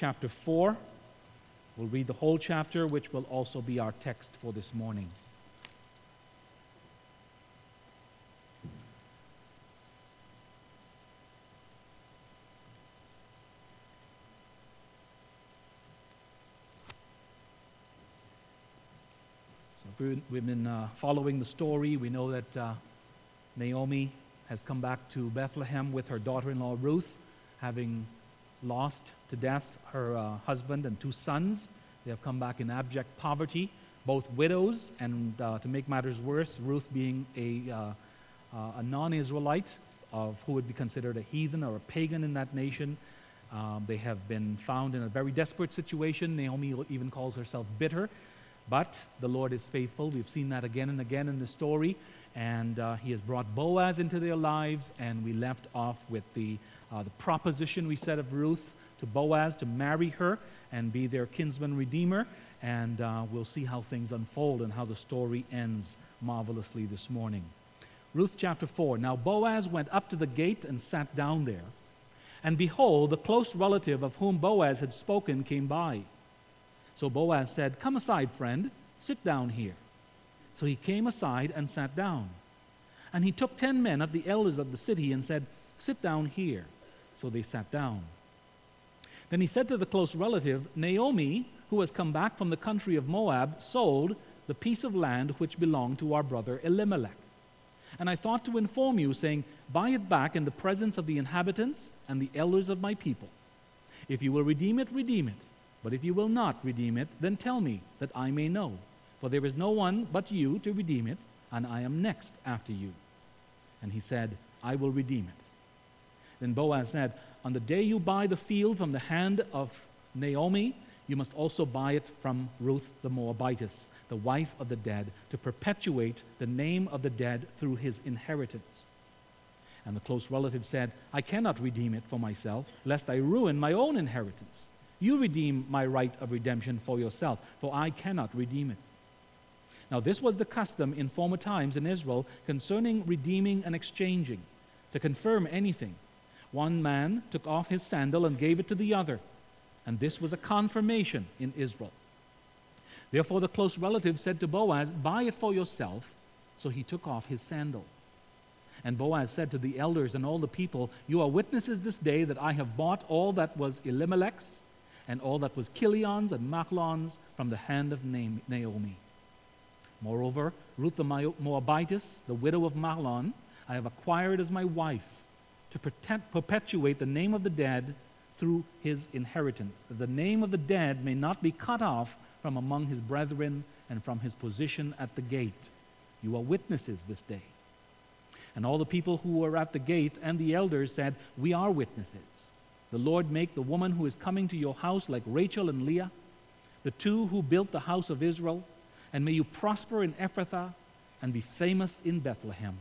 chapter 4. We'll read the whole chapter, which will also be our text for this morning. So we've been uh, following the story. We know that uh, Naomi has come back to Bethlehem with her daughter in law Ruth, having lost to death her uh, husband and two sons. They have come back in abject poverty, both widows, and uh, to make matters worse, Ruth being a, uh, uh a non Israelite of who would be considered a heathen or a pagan in that nation. Um, they have been found in a very desperate situation. Naomi even calls herself bitter, but the Lord is faithful. We've seen that again and again in the story, and uh, He has brought Boaz into their lives, and we left off with the uh, the proposition we said of Ruth to Boaz to marry her and be their kinsman redeemer. And uh, we'll see how things unfold and how the story ends marvelously this morning. Ruth chapter 4. Now Boaz went up to the gate and sat down there. And behold, the close relative of whom Boaz had spoken came by. So Boaz said, Come aside, friend, sit down here. So he came aside and sat down. And he took ten men of the elders of the city and said, Sit down here. So they sat down. Then he said to the close relative, Naomi, who has come back from the country of Moab, sold the piece of land which belonged to our brother Elimelech. And I thought to inform you, saying, Buy it back in the presence of the inhabitants and the elders of my people. If you will redeem it, redeem it. But if you will not redeem it, then tell me, that I may know. For there is no one but you to redeem it, and I am next after you. And he said, I will redeem it. Then Boaz said, On the day you buy the field from the hand of Naomi, you must also buy it from Ruth the Moabitess, the wife of the dead, to perpetuate the name of the dead through his inheritance. And the close relative said, I cannot redeem it for myself, lest I ruin my own inheritance. You redeem my right of redemption for yourself, for I cannot redeem it. Now, this was the custom in former times in Israel concerning redeeming and exchanging. To confirm anything, one man took off his sandal and gave it to the other, and this was a confirmation in Israel. Therefore, the close relative said to Boaz, Buy it for yourself. So he took off his sandal. And Boaz said to the elders and all the people, You are witnesses this day that I have bought all that was Elimelech's and all that was Chilion's and Machlon's from the hand of Naomi. Moreover, Ruth the Moabitess, the widow of Mahlon, I have acquired as my wife to perpetuate the name of the dead through his inheritance, that the name of the dead may not be cut off from among his brethren and from his position at the gate. You are witnesses this day. And all the people who were at the gate and the elders said, We are witnesses. The Lord make the woman who is coming to your house like Rachel and Leah, the two who built the house of Israel, and may you prosper in Ephrathah and be famous in Bethlehem.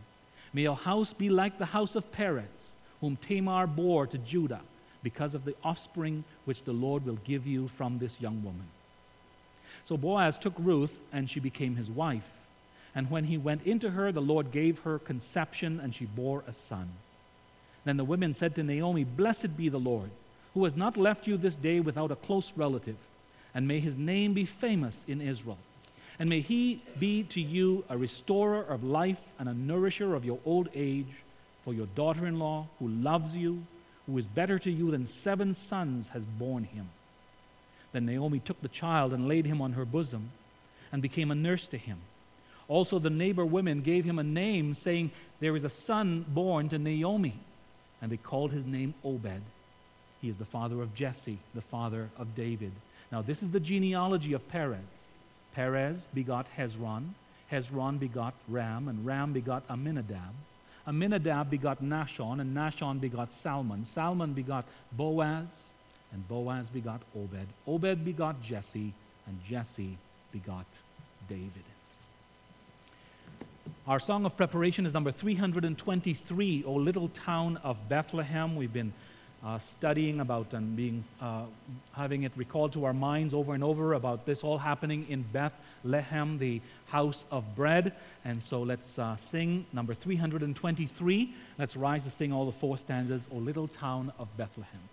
May your house be like the house of Perez whom Tamar bore to Judah, because of the offspring which the Lord will give you from this young woman. So Boaz took Ruth, and she became his wife. And when he went into her, the Lord gave her conception, and she bore a son. Then the women said to Naomi, Blessed be the Lord, who has not left you this day without a close relative, and may his name be famous in Israel. And may he be to you a restorer of life and a nourisher of your old age for your daughter in law, who loves you, who is better to you than seven sons, has borne him. Then Naomi took the child and laid him on her bosom and became a nurse to him. Also, the neighbor women gave him a name, saying, There is a son born to Naomi. And they called his name Obed. He is the father of Jesse, the father of David. Now, this is the genealogy of Perez. Perez begot Hezron, Hezron begot Ram, and Ram begot Amminadab. Amminadab begot Nahshon, and Nahshon begot Salmon. Salmon begot Boaz, and Boaz begot Obed. Obed begot Jesse, and Jesse begot David. Our song of preparation is number 323, O Little Town of Bethlehem. We've been uh, studying about and being, uh, having it recalled to our minds over and over about this all happening in Bethlehem, the house of bread. And so let's uh, sing number 323. Let's rise to sing all the four stanzas, O little town of Bethlehem.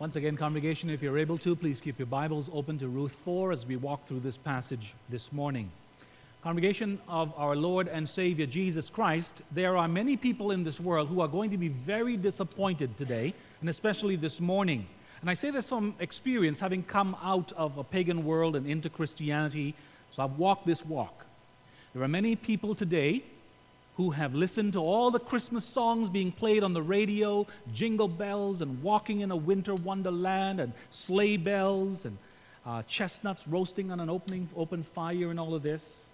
Once again, congregation, if you're able to, please keep your Bibles open to Ruth 4 as we walk through this passage this morning. Congregation of our Lord and Savior Jesus Christ, there are many people in this world who are going to be very disappointed today, and especially this morning. And I say this from experience, having come out of a pagan world and into Christianity, so I've walked this walk. There are many people today who have listened to all the Christmas songs being played on the radio, jingle bells, and walking in a winter wonderland, and sleigh bells, and uh, chestnuts roasting on an opening, open fire, and all of this.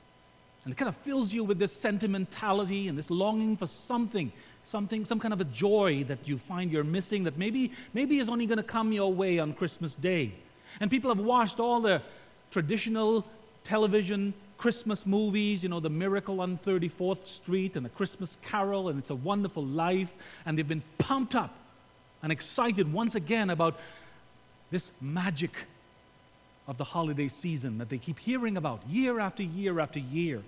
And it kind of fills you with this sentimentality and this longing for something, something, some kind of a joy that you find you're missing that maybe, maybe is only going to come your way on Christmas Day. And people have watched all the traditional television Christmas movies, you know, The Miracle on 34th Street and The Christmas Carol and It's a Wonderful Life, and they've been pumped up and excited once again about this magic of the holiday season that they keep hearing about year after year after year.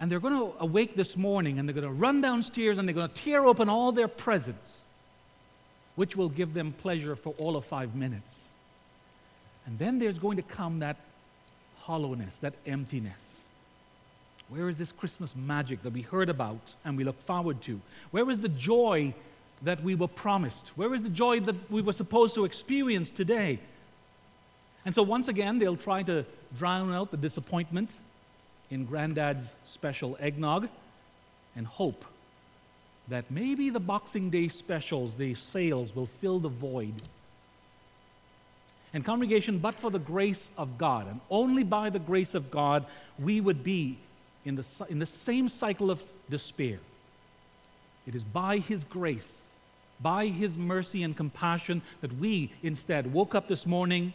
And they're going to awake this morning and they're going to run downstairs and they're going to tear open all their presents, which will give them pleasure for all of five minutes. And then there's going to come that hollowness, that emptiness. Where is this Christmas magic that we heard about and we look forward to? Where is the joy that we were promised? Where is the joy that we were supposed to experience today? And so, once again, they'll try to drown out the disappointment in Granddad's special eggnog and hope that maybe the Boxing Day specials, the sales, will fill the void and, congregation, but for the grace of God, and only by the grace of God, we would be in the, in the same cycle of despair. It is by His grace, by His mercy and compassion, that we instead woke up this morning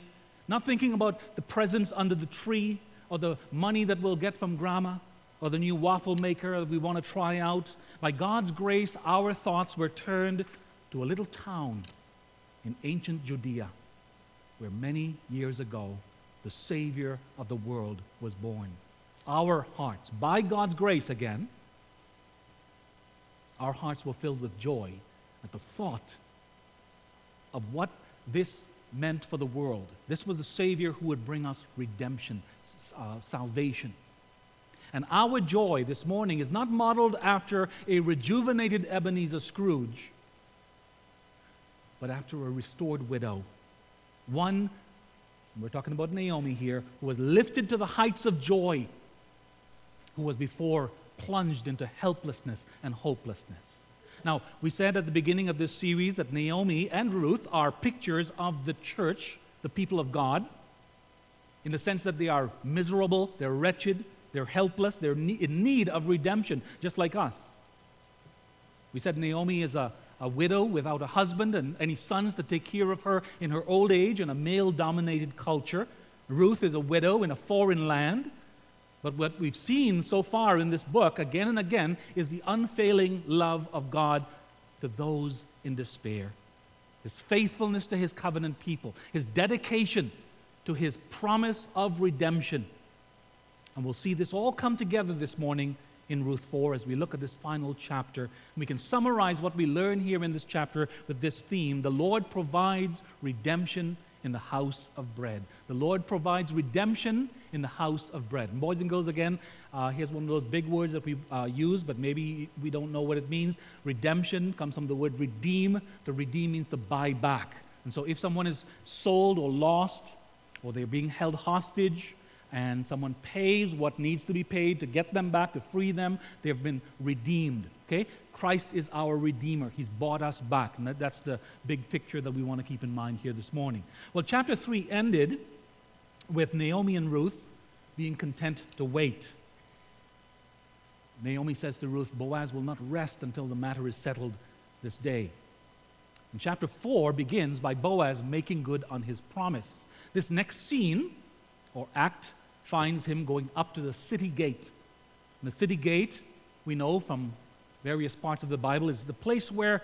not thinking about the presents under the tree or the money that we'll get from grandma or the new waffle maker that we want to try out. By God's grace, our thoughts were turned to a little town in ancient Judea where many years ago the Savior of the world was born. Our hearts, by God's grace again, our hearts were filled with joy at the thought of what this meant for the world. This was the Savior who would bring us redemption, uh, salvation. And our joy this morning is not modeled after a rejuvenated Ebenezer Scrooge, but after a restored widow one, we're talking about Naomi here, who was lifted to the heights of joy, who was before plunged into helplessness and hopelessness. Now, we said at the beginning of this series that Naomi and Ruth are pictures of the church, the people of God, in the sense that they are miserable, they're wretched, they're helpless, they're in need of redemption, just like us. We said Naomi is a a widow without a husband and any sons to take care of her in her old age in a male dominated culture. Ruth is a widow in a foreign land. But what we've seen so far in this book, again and again, is the unfailing love of God to those in despair. His faithfulness to his covenant people, his dedication to his promise of redemption. And we'll see this all come together this morning in Ruth 4 as we look at this final chapter. We can summarize what we learn here in this chapter with this theme The Lord provides redemption in the house of bread. The Lord provides redemption in the house of bread. And boys and girls, again, uh, here's one of those big words that we uh, use, but maybe we don't know what it means. Redemption comes from the word redeem. The redeem means to buy back. And so if someone is sold or lost, or they're being held hostage, and someone pays what needs to be paid to get them back, to free them, they've been redeemed. Okay? Christ is our Redeemer. He's bought us back. And that, that's the big picture that we want to keep in mind here this morning. Well, chapter 3 ended with Naomi and Ruth being content to wait. Naomi says to Ruth, Boaz will not rest until the matter is settled this day. And chapter 4 begins by Boaz making good on his promise. This next scene or act finds him going up to the city gate. And the city gate, we know from various parts of the Bible, is the place where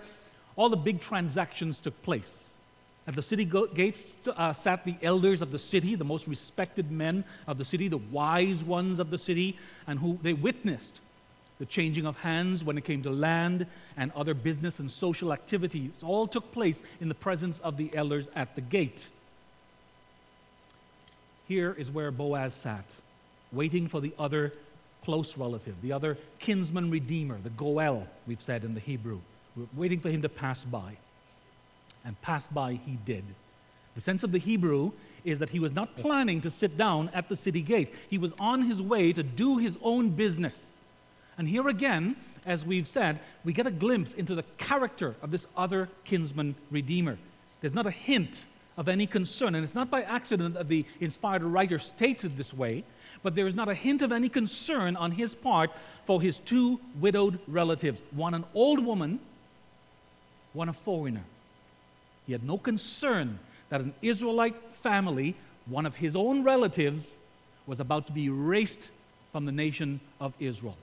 all the big transactions took place. At the city gates uh, sat the elders of the city, the most respected men of the city, the wise ones of the city, and who they witnessed the changing of hands when it came to land and other business and social activities all took place in the presence of the elders at the gate. Here is where Boaz sat, waiting for the other close relative, the other kinsman redeemer, the Goel, we've said in the Hebrew. Waiting for him to pass by. And pass by he did. The sense of the Hebrew is that he was not planning to sit down at the city gate. He was on his way to do his own business. And here again, as we've said, we get a glimpse into the character of this other kinsman redeemer. There's not a hint of any concern, and it's not by accident that the inspired writer states it this way, but there is not a hint of any concern on his part for his two widowed relatives one an old woman, one a foreigner. He had no concern that an Israelite family, one of his own relatives, was about to be erased from the nation of Israel.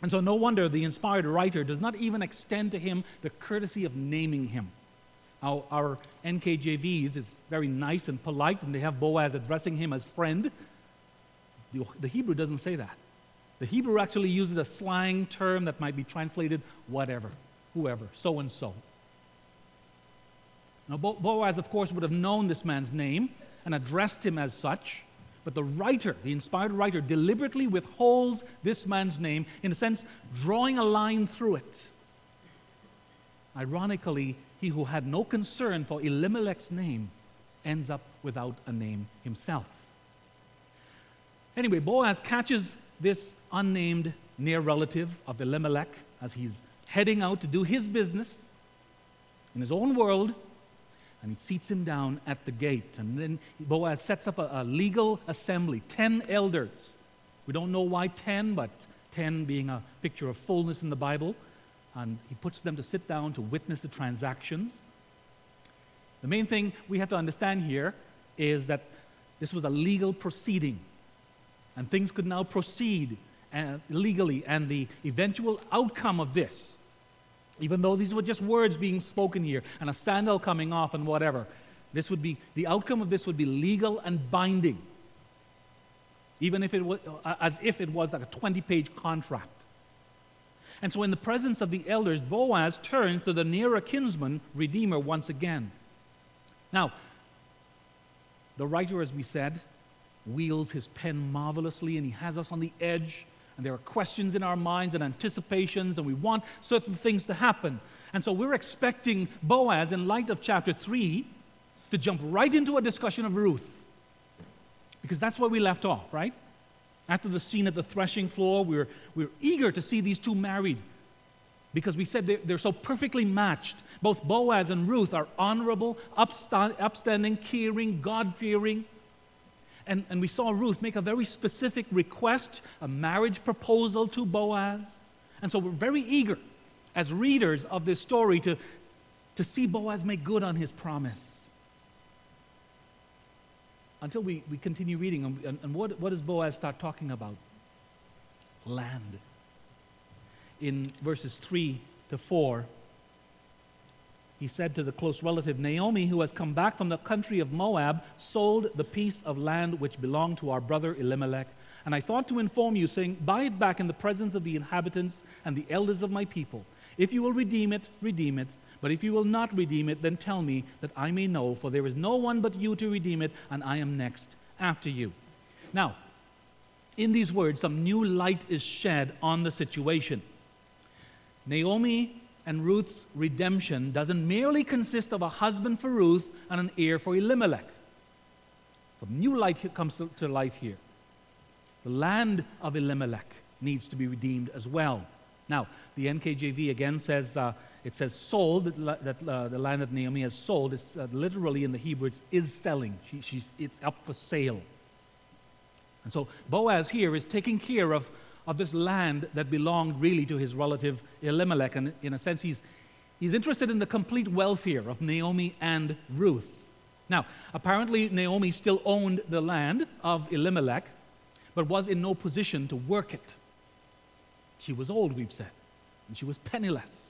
And so, no wonder the inspired writer does not even extend to him the courtesy of naming him. Our, our NKJVs is very nice and polite, and they have Boaz addressing him as friend. The, the Hebrew doesn't say that. The Hebrew actually uses a slang term that might be translated whatever, whoever, so and so. Now, Boaz, of course, would have known this man's name and addressed him as such, but the writer, the inspired writer, deliberately withholds this man's name, in a sense, drawing a line through it. Ironically, he who had no concern for Elimelech's name ends up without a name himself. Anyway, Boaz catches this unnamed near relative of Elimelech as he's heading out to do his business in his own world and he seats him down at the gate. And then Boaz sets up a, a, legal assembly 10 elders. We don't know why 10, but 10 being a picture of fullness in the Bible. And he puts them to sit down to witness the transactions. The main thing we have to understand here is that this was a legal proceeding, and things could now proceed uh, legally, and the eventual outcome of this even though these were just words being spoken here and a sandal coming off and whatever, this would be, the outcome of this would be legal and binding. Even if it was, uh, as if it was like a 20 page contract. And so, in the presence of the elders, Boaz turns to the nearer kinsman, Redeemer, once again. Now, the writer, as we said, wields his pen marvelously and he has us on the edge and there are questions in our minds and anticipations, and we want certain things to happen. And so we're expecting Boaz, in light of chapter 3, to jump right into a discussion of Ruth. Because that's where we left off, right? After the scene at the threshing floor, we we're, we we're eager to see these two married because we said they're, they're so perfectly matched. Both Boaz and Ruth are honorable, upstanding, caring, God fearing and, and we saw Ruth make a very specific request, a marriage proposal to Boaz. And so we're very eager as readers of this story to, to see Boaz make good on his promise. Until we, we continue reading, and, and what, what does Boaz start talking about? Land. In verses 3 to 4, he said to the close relative Naomi, who has come back from the country of Moab, sold the piece of land which belonged to our brother Elimelech. And I thought to inform you, saying, Buy it back in the presence of the inhabitants and the elders of my people. If you will redeem it, redeem it. But if you will not redeem it, then tell me that I may know, for there is no one but you to redeem it, and I am next after you. Now, in these words, some new light is shed on the situation. Naomi and Ruth's redemption doesn't merely consist of a husband for Ruth and an heir for Elimelech. Some new light comes to, life here. The land of Elimelech needs to be redeemed as well. Now, the NKJV again says uh, it says sold that uh, the land that Naomi has sold. It's uh, literally in the Hebrew it's is selling. She, she's it's up for sale. And so Boaz here is taking care of of this land that belonged really to his relative Elimelech. And in a sense, he's, he's interested in the complete welfare of Naomi and Ruth. Now, apparently, Naomi still owned the land of Elimelech, but was in no position to work it. She was old, we've said, and she was penniless.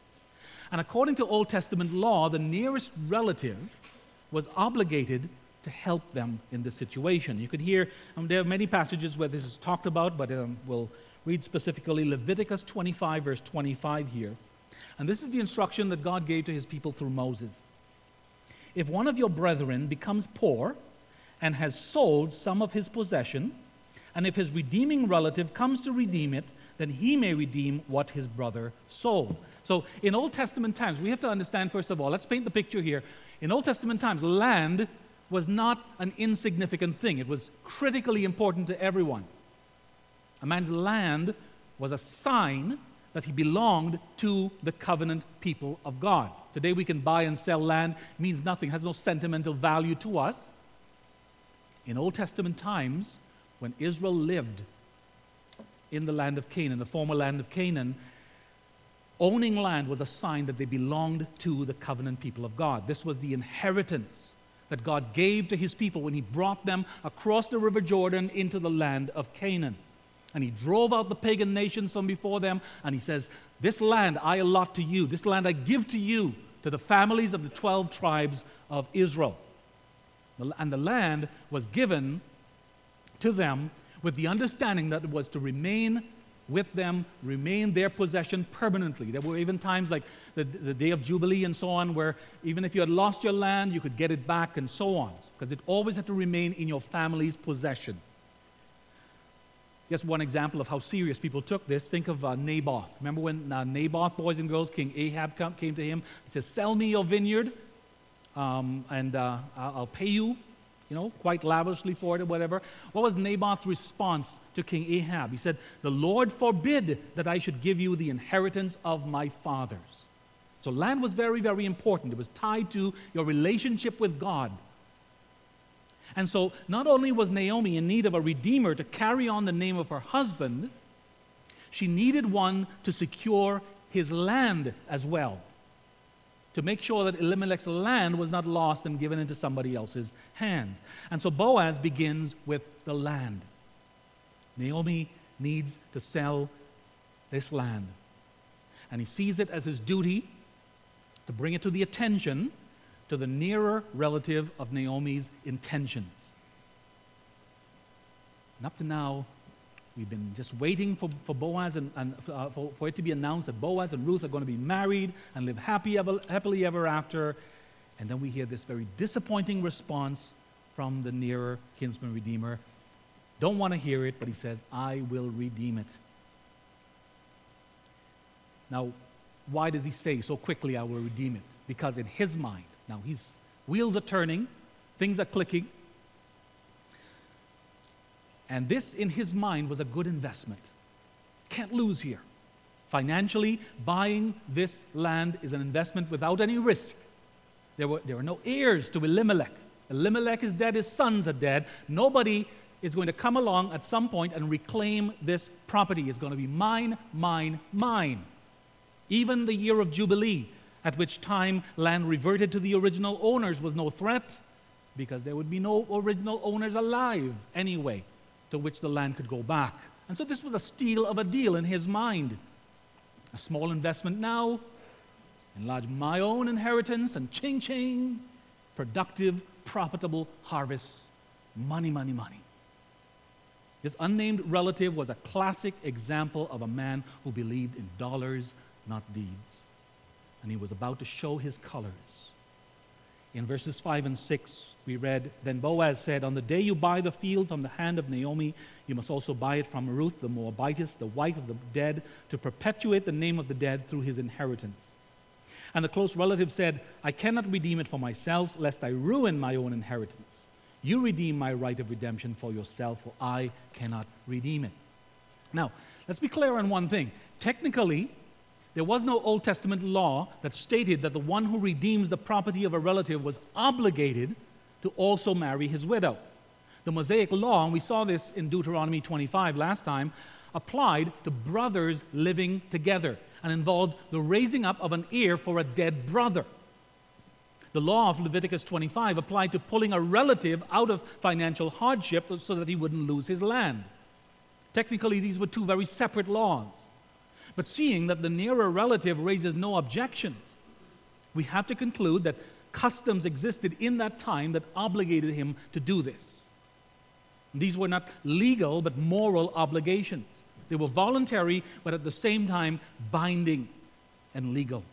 And according to Old Testament law, the nearest relative was obligated to help them in this situation. You could hear, um, there are many passages where this is talked about, but um, we'll read specifically Leviticus 25, verse 25 here. And this is the instruction that God gave to his people through Moses. If one of your brethren becomes poor and has sold some of his possession, and if his redeeming relative comes to redeem it, then he may redeem what his brother sold. So, in Old Testament times, we have to understand, first of all, let's paint the picture here. In Old Testament times, land was not an insignificant thing, it was critically important to everyone. A man's land was a sign that he belonged to the covenant people of God. Today we can buy and sell land, means nothing, has no sentimental value to us. In Old Testament times, when Israel lived in the land of Canaan, the former land of Canaan, owning land was a sign that they belonged to the covenant people of God. This was the inheritance that God gave to his people when he brought them across the river Jordan into the land of Canaan. And he drove out the pagan nations from before them, and he says, This land I allot to you, this land I give to you, to the families of the 12 tribes of Israel. And the land was given to them with the understanding that it was to remain with them, remain their possession permanently. There were even times like the, the day of Jubilee and so on, where even if you had lost your land, you could get it back and so on, because it always had to remain in your family's possession. Just one example of how serious people took this. Think of uh, Naboth. Remember when uh, Naboth, boys and girls, King Ahab come, came to him? He says, Sell me your vineyard, um, and uh, I'll pay you you know, quite lavishly for it or whatever. What was Naboth's response to King Ahab? He said, The Lord forbid that I should give you the inheritance of my fathers. So land was very, very important. It was tied to your relationship with God. And so not only was Naomi in need of a redeemer to carry on the name of her husband, she needed one to secure his land as well to make sure that Elimelech's land was not lost and given into somebody else's hands. And so Boaz begins with the land. Naomi needs to sell this land. And he sees it as his duty to bring it to the attention to the nearer relative of Naomi's intentions. And up to now, We've been just waiting for, for Boaz and, and uh, for, for it to be announced that Boaz and Ruth are going to be married and live happy ever, happily ever after. And then we hear this very disappointing response from the nearer kinsman redeemer. Don't want to hear it, but he says, I will redeem it. Now, why does he say so quickly, I will redeem it? Because in his mind, now his wheels are turning, things are clicking, and this, in his mind, was a good investment. Can't lose here. Financially, buying this land is an investment without any risk. There were, there were no heirs to Elimelech. Elimelech is dead, his sons are dead. Nobody is going to come along at some point and reclaim this property. It's going to be mine, mine, mine. Even the year of Jubilee, at which time land reverted to the original owners, was no threat because there would be no original owners alive anyway to which the land could go back. And so this was a steal of a deal in his mind. A small investment now, enlarge my own inheritance, and ching ching, productive, profitable harvests, money, money, money. His unnamed relative was a classic example of a man who believed in dollars, not deeds. And he was about to show his colors. In verses 5 and 6, we read Then Boaz said, On the day you buy the field from the hand of Naomi, you must also buy it from Ruth the Moabitess, the wife of the dead, to perpetuate the name of the dead through his inheritance. And the close relative said, I cannot redeem it for myself, lest I ruin my own inheritance. You redeem my right of redemption for yourself, for I cannot redeem it. Now, let's be clear on one thing. Technically, there was no Old Testament law that stated that the one who redeems the property of a relative was obligated to also marry his widow. The Mosaic law, and we saw this in Deuteronomy 25 last time, applied to brothers living together and involved the raising up of an heir for a dead brother. The law of Leviticus 25 applied to pulling a relative out of financial hardship so that he wouldn't lose his land. Technically, these were two very separate laws. But seeing that the nearer relative raises no objections, we have to conclude that customs existed in that time that obligated him to do this. These were not legal but moral obligations. They were voluntary, but at the same time binding and legal.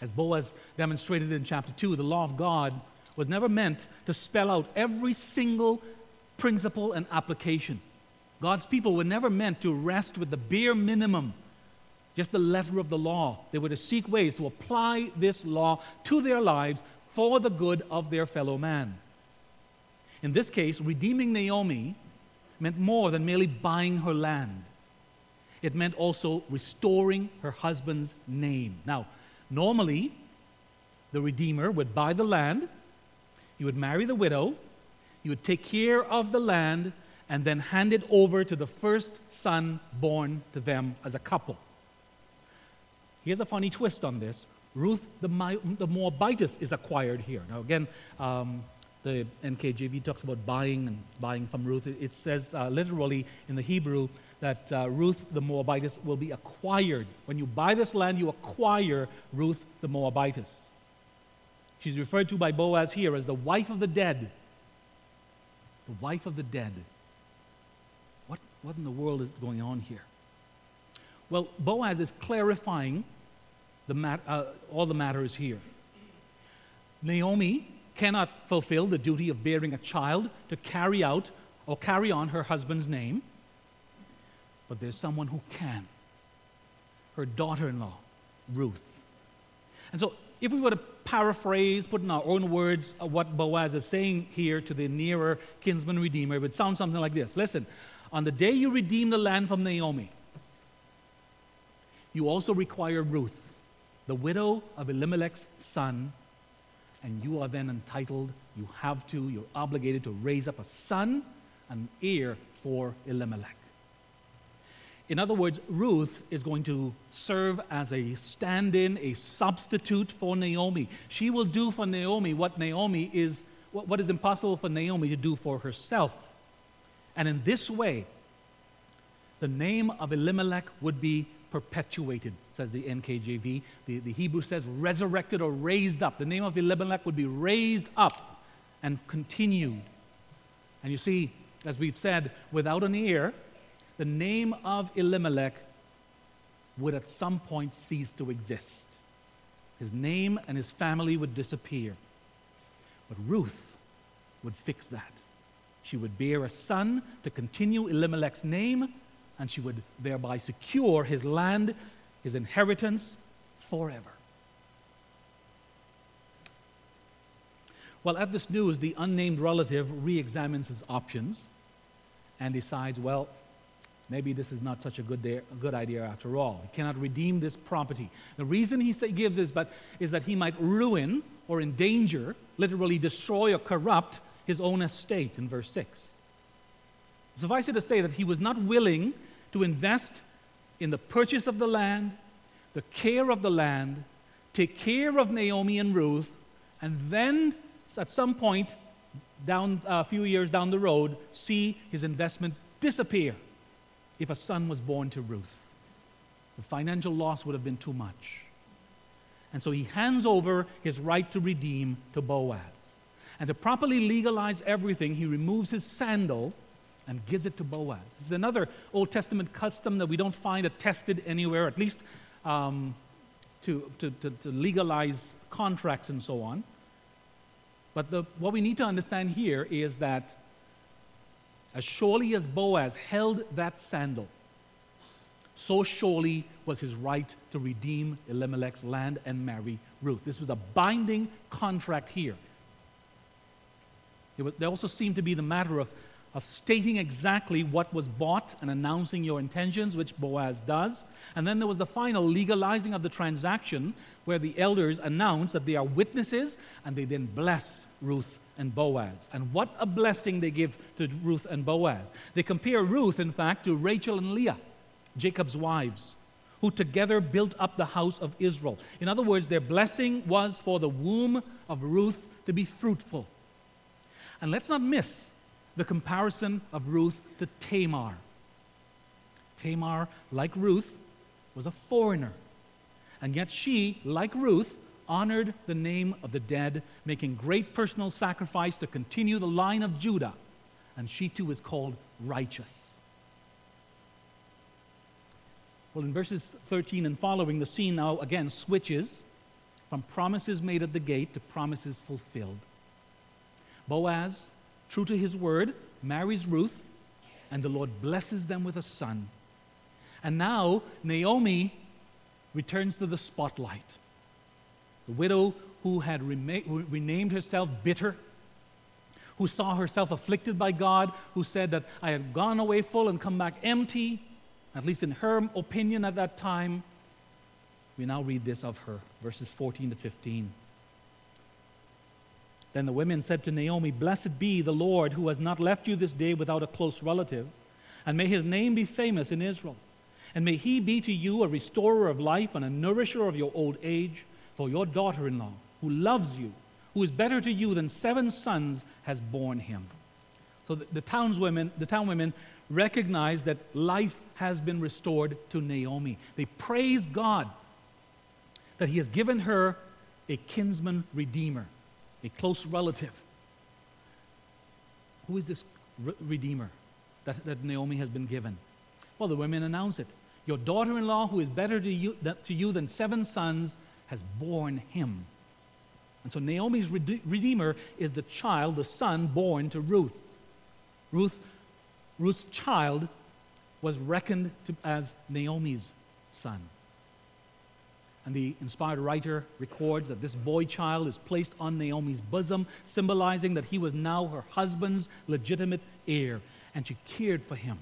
As Boaz demonstrated in chapter 2, the law of God was never meant to spell out every single principle and application. God's people were never meant to rest with the bare minimum, just the letter of the law. They were to seek ways to apply this law to their lives for the good of their fellow man. In this case, redeeming Naomi meant more than merely buying her land. It meant also restoring her husband's name. Now, normally, the Redeemer would buy the land, he would marry the widow, he would take care of the land, and then hand it over to the first son born to them as a couple. Here's a funny twist on this Ruth the, the Moabitess is acquired here. Now, again, um, the NKJV talks about buying and buying from Ruth. It, it says uh, literally in the Hebrew that uh, Ruth the Moabitess will be acquired. When you buy this land, you acquire Ruth the Moabitess. She's referred to by Boaz here as the wife of the dead. The wife of the dead. What, in the world is going on here? Well, Boaz is clarifying the mat, uh, all the matters here. Naomi cannot fulfill the duty of bearing a child to carry out or carry on her husband's name, but there's someone who can her daughter in law, Ruth. And so, if we were to paraphrase, put in our own words, what Boaz is saying here to the nearer kinsman redeemer, it would sound something like this Listen, on the day you redeem the land from Naomi, you also require Ruth, the widow of Elimelech's son, and you are then entitled, you have to, you're obligated to raise up a son, an heir for Elimelech. In other words, Ruth is going to serve as a stand in, a substitute for Naomi. She will do for Naomi what Naomi is, what is impossible for Naomi to do for herself. And in this way, the name of Elimelech would be perpetuated, says the NKJV. The, the Hebrew says resurrected or raised up. The name of Elimelech would be raised up and continued. And you see, as we've said, without an heir, the name of Elimelech would at some point cease to exist. His name and his family would disappear. But Ruth would fix that. She would bear a son to continue Elimelech's name and she would thereby secure his land, his inheritance forever. Well, at this news, the unnamed relative re examines his options and decides, well, maybe this is not such a good, day, a good idea after all. He cannot redeem this property. The reason he say, gives is, but, is that he might ruin or endanger, literally destroy or corrupt his own estate in verse 6. Suffice it to say that he was not willing to invest in the purchase of the land, the care of the land, take care of Naomi and Ruth, and then at some point, down a few years down the road, see his investment disappear if a son was born to Ruth. The financial loss would have been too much. And so he hands over his right to redeem to Boaz. And to properly legalize everything, he removes his sandal and gives it to Boaz. This is another Old Testament custom that we don't find attested anywhere, at least um, to, to, to, to, legalize contracts and so on. But the, what we need to understand here is that as surely as Boaz held that sandal, so surely was his right to redeem Elimelech's land and marry Ruth. This was a binding contract here. Was, there also seemed to be the matter of of stating exactly what was bought and announcing your intentions, which Boaz does. And then there was the final legalizing of the transaction, where the elders announce that they are witnesses and they then bless Ruth and Boaz. And what a blessing they give to Ruth and Boaz. They compare Ruth, in fact, to Rachel and Leah, Jacob's wives, who together built up the house of Israel. In other words, their blessing was for the womb of Ruth to be fruitful. And let's not miss the comparison of Ruth to Tamar. Tamar, like Ruth, was a foreigner. And yet she, like Ruth, honored the name of the dead, making great personal sacrifice to continue the line of Judah. And she too is called righteous. Well, in verses 13 and following, the scene now again switches from promises made at the gate to promises fulfilled. Boaz, true to his word, marries Ruth, and the Lord blesses them with a son. And now Naomi returns to the spotlight. The widow who had rema- who renamed herself bitter, who saw herself afflicted by God, who said that I had gone away full and come back empty, at least in her opinion at that time. We now read this of her, verses 14 to 15. Then the women said to Naomi, Blessed be the Lord who has not left you this day without a close relative, and may his name be famous in Israel. And may he be to you a restorer of life and a nourisher of your old age, for your daughter in law, who loves you, who is better to you than seven sons, has borne him. So the, the townswomen, the town women recognize that life has been restored to Naomi. They praise God that he has given her a kinsman redeemer, a close relative. Who is this re- redeemer that, that Naomi has been given? Well, the women announce it. Your daughter in law, who is better to you, to you than seven sons, has borne him. And so Naomi's redeemer is the child, the son born to Ruth. Ruth Ruth's child was reckoned to, as Naomi's son. And the inspired writer records that this boy child is placed on Naomi's bosom, symbolizing that he was now her husband's legitimate heir, and she cared for him.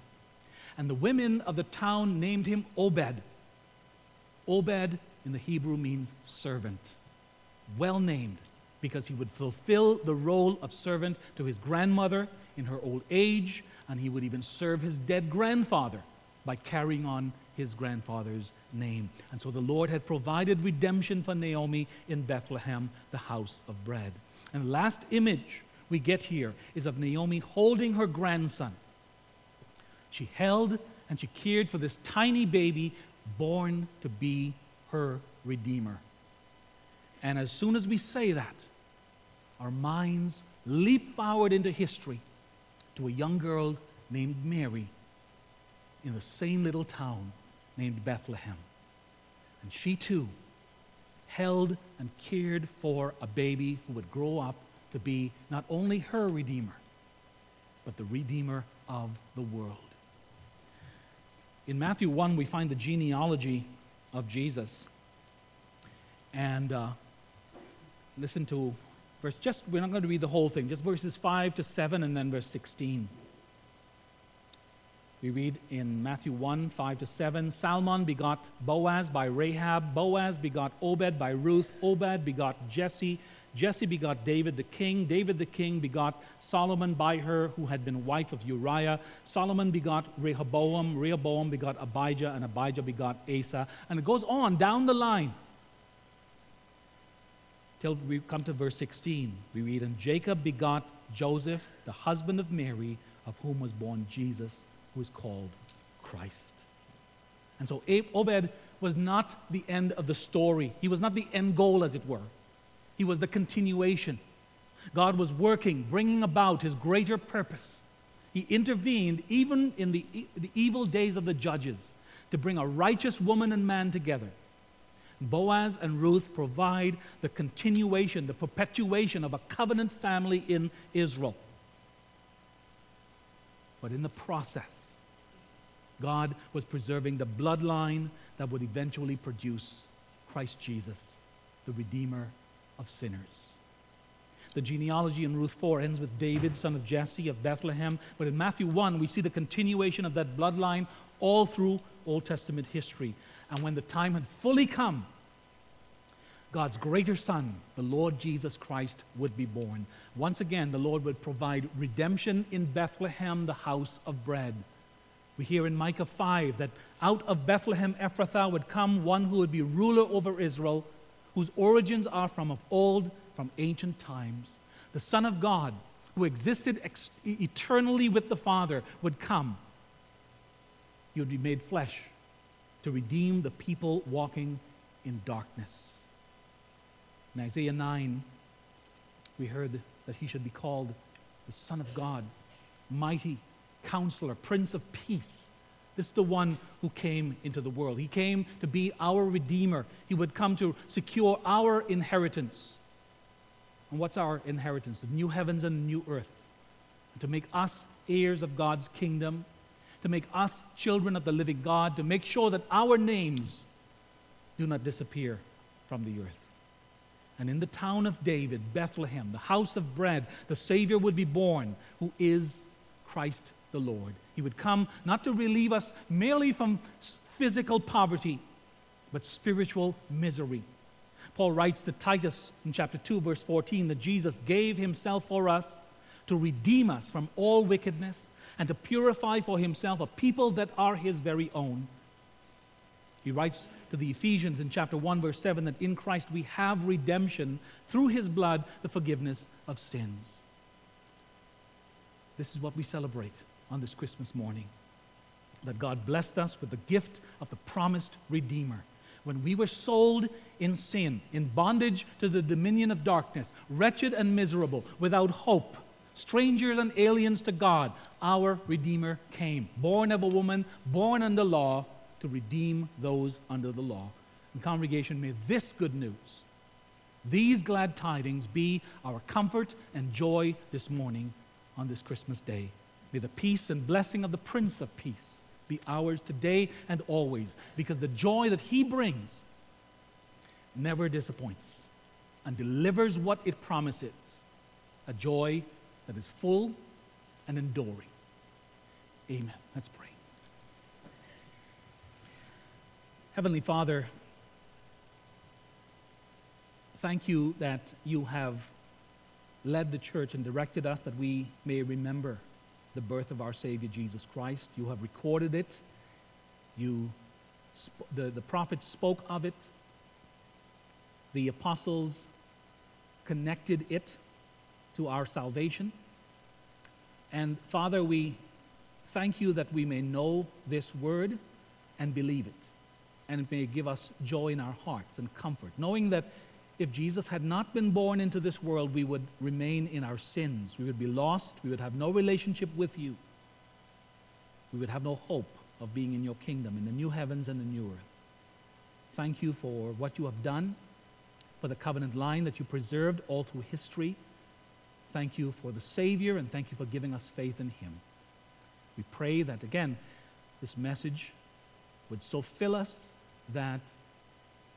And the women of the town named him Obed. Obed in the Hebrew means servant. Well named because he would fulfill the role of servant to his grandmother in her old age, and he would even serve his dead grandfather by carrying on his grandfather's name. And so the Lord had provided redemption for Naomi in Bethlehem, the house of bread. And the last image we get here is of Naomi holding her grandson. She held and she cared for this tiny baby born to be her Redeemer. And as soon as we say that, our minds leap forward into history to a young girl named Mary in the same little town named Bethlehem. And she too held and cared for a baby who would grow up to be not only her Redeemer, but the Redeemer of the world. In Matthew 1, we find the genealogy of Jesus. And uh, listen to verse, just, we're not going to read the whole thing, just verses 5 to 7 and then verse 16. We read in Matthew 1 5 to 7 Salmon begot Boaz by Rahab, Boaz begot Obed by Ruth, Obed begot Jesse, Jesse begot David the king, David the king begot Solomon by her, who had been wife of Uriah. Solomon begot Rehoboam, Rehoboam begot Abijah, and Abijah begot Asa. And it goes on down the line till we come to verse 16. We read, And Jacob begot Joseph, the husband of Mary, of whom was born Jesus, who is called Christ. And so Obed was not the end of the story. He was not the end goal, as it were. He was the continuation. God was working, bringing about his greater purpose. He intervened even in the, the evil days of the judges to bring a righteous woman and man together Boaz and Ruth provide the continuation, the perpetuation of a covenant family in Israel. But in the process, God was preserving the bloodline that would eventually produce Christ Jesus, the Redeemer of sinners. The genealogy in Ruth 4 ends with David, son of Jesse of Bethlehem. But in Matthew 1, we see the continuation of that bloodline all through Old Testament history. And when the time had fully come, God's greater Son, the Lord Jesus Christ, would be born. Once again, the Lord would provide redemption in Bethlehem, the house of bread. We hear in Micah 5 that out of Bethlehem Ephrathah would come one who would be ruler over Israel, whose origins are from of old, from ancient times. The Son of God, who existed ex- eternally with the Father, would come. He would be made flesh to redeem the people walking in darkness. In Isaiah 9, we heard that he should be called the Son of God, mighty counselor, Prince of Peace, This is the one who came into the world. He came to be our Redeemer. He would come to secure our inheritance. And what's our inheritance? The new heavens and new earth. And to make us heirs of God's kingdom, to make us children of the living God, to make sure that our names do not disappear from the earth. And in the town of David, Bethlehem, the house of bread, the Savior would be born, who is Christ the Lord. He would come not to relieve us merely from physical poverty, but spiritual misery. Paul writes to Titus in chapter 2, verse 14, that Jesus gave himself for us to redeem us from all wickedness and to purify for himself a people that are his very own. He writes to the Ephesians in chapter 1, verse 7, that in Christ we have redemption through his blood, the forgiveness of sins. This is what we celebrate on this Christmas morning. That God blessed us with the gift of the promised Redeemer. When we were sold in sin, in bondage to the dominion of darkness, wretched and miserable, without hope, strangers and aliens to God, our Redeemer came, born of a woman, born under law, to redeem those under the law. And, congregation, may this good news, these glad tidings, be our comfort and joy this morning on this Christmas day. May the peace and blessing of the Prince of Peace be ours today and always, because the joy that He brings never disappoints and delivers what it promises a joy that is full and enduring. Amen. Let's pray. Heavenly Father, thank you that you have led the church and directed us that we may remember the birth of our Savior Jesus Christ. You have recorded it. You, the, the prophets spoke of it. The apostles connected it to our salvation. And Father, we thank you that we may know this word and believe it and it may give us joy in our hearts and comfort, knowing that if Jesus had not been born into this world, we would remain in our sins. We would be lost. We would have no relationship with you. We would have no hope of being in your kingdom, in the new heavens and the new earth. Thank you for what you have done, for the covenant line that you preserved all through history. Thank you for the Savior, and thank you for giving us faith in Him. We pray that, again, this message would so fill us that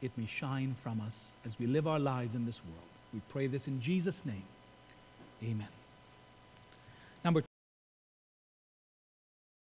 it may shine from us as we live our lives in this world. We pray this in Jesus' name. Amen.